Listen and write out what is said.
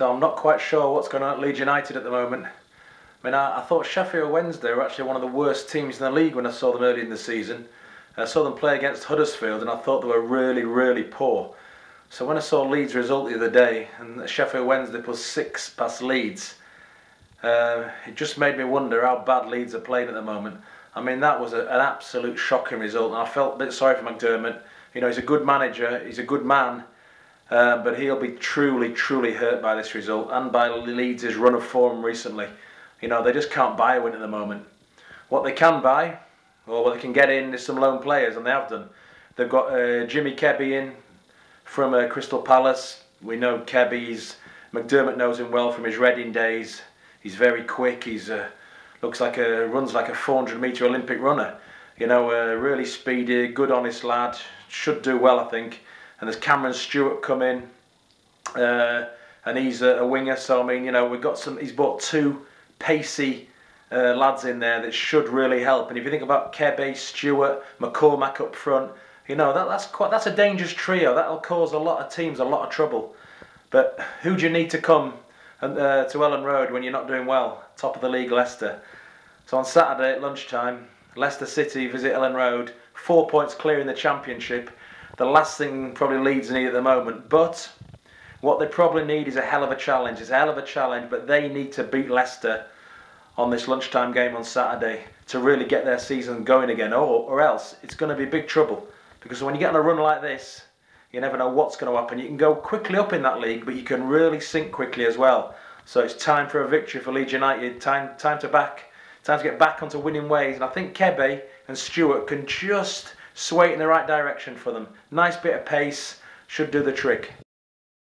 So I'm not quite sure what's going on at Leeds United at the moment. I mean, I, I, thought Sheffield Wednesday were actually one of the worst teams in the league when I saw them early in the season. I saw them play against Huddersfield and I thought they were really, really poor. So when I saw Leeds' result the other day and Sheffield Wednesday put six past Leeds, uh, it just made me wonder how bad Leeds are playing at the moment. I mean, that was a, an absolute shocking result and I felt a bit sorry for McDermott. You know, he's a good manager, he's a good man, uh, but he'll be truly, truly hurt by this result and by Leeds' run of form recently. You know, they just can't buy a win at the moment. What they can buy, or what they can get in, is some loan players, and they have done. They've got uh, Jimmy Kebe in from uh, Crystal Palace. We know Kebe's McDermott knows him well from his Reading days. He's very quick. He's uh, looks like a runs like a 400 meter Olympic runner. You know, uh, really speedy, good, honest lad. Should do well, I think. And there's Cameron Stewart coming, uh, and he's a, a winger. So I mean, you know, we've got some. He's brought two pacey uh, lads in there that should really help. And if you think about Kebe, Stewart, McCormack up front, you know that that's quite that's a dangerous trio. That'll cause a lot of teams a lot of trouble. But who do you need to come and, uh, to Elland Road when you're not doing well? Top of the league, Leicester. So on Saturday at lunchtime, Leicester City visit Elland Road. Four points clear in the Championship. The last thing probably Leeds need at the moment, but what they probably need is a hell of a challenge. It's a hell of a challenge, but they need to beat Leicester on this lunchtime game on Saturday to really get their season going again, or, or else it's going to be big trouble. Because when you get on a run like this, you never know what's going to happen. You can go quickly up in that league, but you can really sink quickly as well. So it's time for a victory for Leeds United. Time, time to back, time to get back onto winning ways. And I think Kebe and Stewart can just sway it in the right direction for them. Nice bit of pace should do the trick.